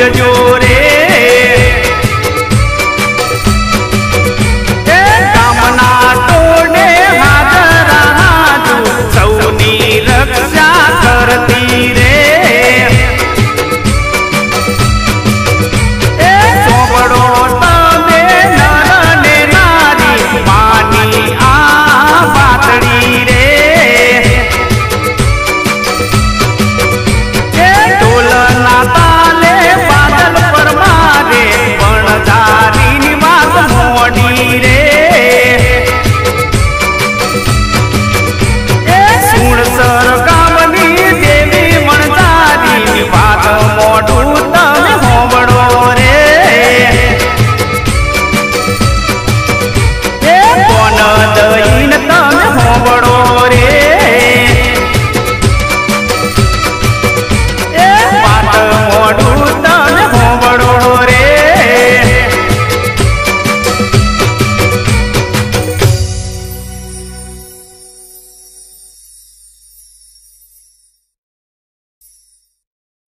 ya yo